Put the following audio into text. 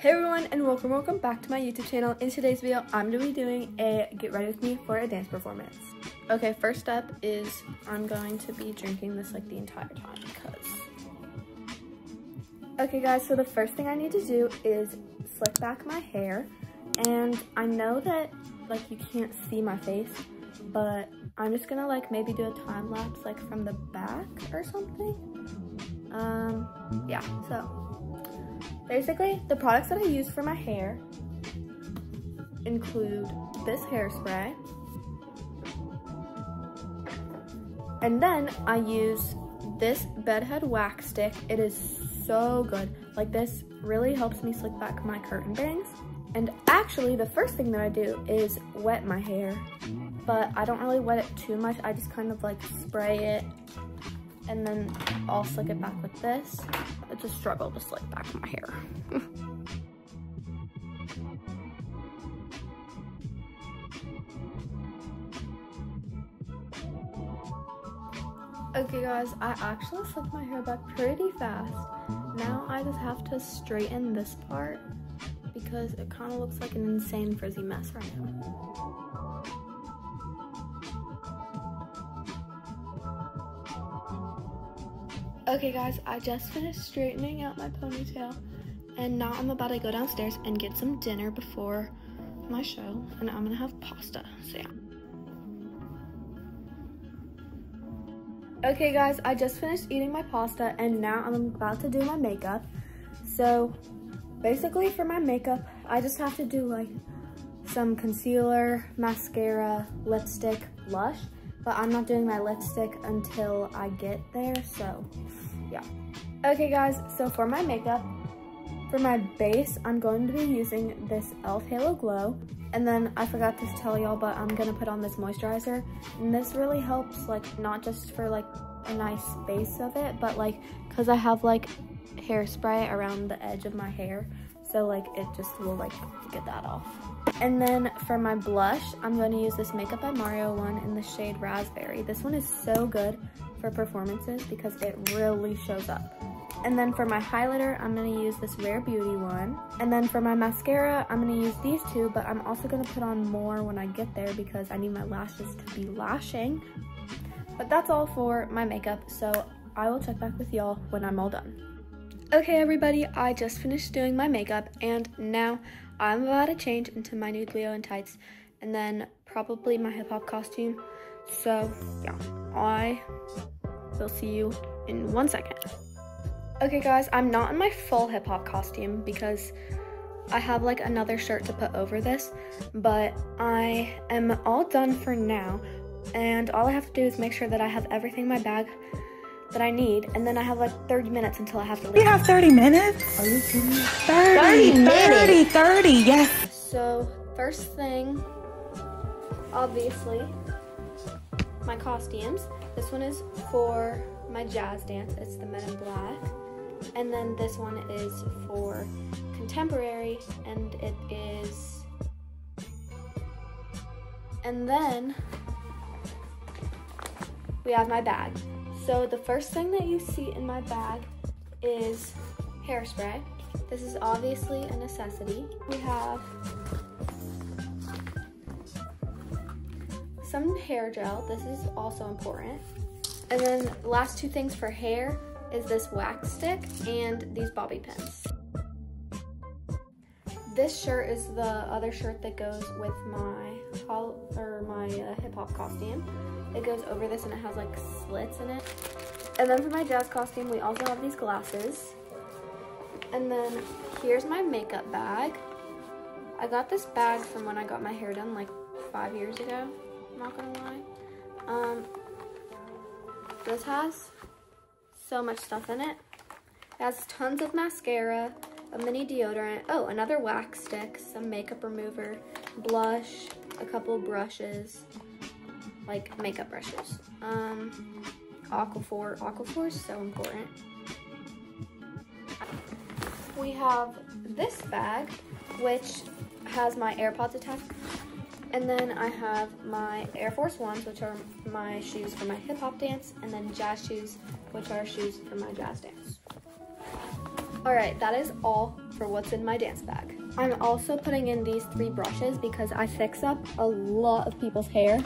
Hey everyone and welcome welcome back to my YouTube channel. In today's video, I'm going to be doing a get ready with me for a dance performance. Okay, first up is I'm going to be drinking this like the entire time because Okay guys, so the first thing I need to do is slick back my hair and I know that like you can't see my face, but I'm just gonna like maybe do a time lapse like from the back or something. Um, yeah, so Basically, the products that I use for my hair include this hairspray. And then I use this bedhead wax stick. It is so good. Like this really helps me slick back my curtain bangs. And actually the first thing that I do is wet my hair, but I don't really wet it too much. I just kind of like spray it and then I'll slick it back with this. It's a struggle to slick back my hair. okay guys, I actually slicked my hair back pretty fast. Now I just have to straighten this part because it kind of looks like an insane frizzy mess right now. Okay guys, I just finished straightening out my ponytail and now I'm about to go downstairs and get some dinner before my show and I'm gonna have pasta, so yeah. Okay guys, I just finished eating my pasta and now I'm about to do my makeup. So basically for my makeup, I just have to do like some concealer, mascara, lipstick, blush, but I'm not doing my lipstick until I get there, so yeah. Okay guys, so for my makeup, for my base, I'm going to be using this e.l.f. Halo Glow. And then I forgot to tell y'all, but I'm gonna put on this moisturizer. And this really helps, like, not just for, like, a nice base of it, but, like, because I have, like, hairspray around the edge of my hair. So, like, it just will, like, get that off. And then for my blush, I'm going to use this Makeup by Mario one in the shade Raspberry. This one is so good for performances because it really shows up. And then for my highlighter, I'm gonna use this Rare Beauty one. And then for my mascara, I'm gonna use these two, but I'm also gonna put on more when I get there because I need my lashes to be lashing. But that's all for my makeup, so I will check back with y'all when I'm all done. Okay everybody, I just finished doing my makeup and now I'm about to change into my nude Leo and tights and then probably my hip hop costume. So yeah, I will see you in one second. Okay guys, I'm not in my full hip hop costume because I have like another shirt to put over this, but I am all done for now. And all I have to do is make sure that I have everything in my bag that I need, and then I have like 30 minutes until I have to leave. You have 30 minutes? Are you kidding me? 30, 30, 30, 30, yes. So, first thing, obviously, my costumes. This one is for my jazz dance. It's the Men in Black. And then this one is for contemporary, and it is... And then we have my bag. So the first thing that you see in my bag is hairspray. This is obviously a necessity. We have some hair gel. This is also important. And then last two things for hair is this wax stick and these bobby pins. This shirt is the other shirt that goes with my or my uh, hip hop costume. It goes over this and it has like slits in it. And then for my jazz costume, we also have these glasses. And then here's my makeup bag. I got this bag from when I got my hair done like five years ago, I'm not gonna lie. Um, this has so much stuff in it. It has tons of mascara, a mini deodorant, oh, another wax stick, some makeup remover, blush, a couple brushes, like makeup brushes. Um, Aquaphor. Aquaphor is so important. We have this bag, which has my AirPods attached. And then I have my Air Force Ones, which are my shoes for my hip hop dance, and then jazz shoes, which are shoes for my jazz dance. All right, that is all for what's in my dance bag. I'm also putting in these three brushes because I fix up a lot of people's hair.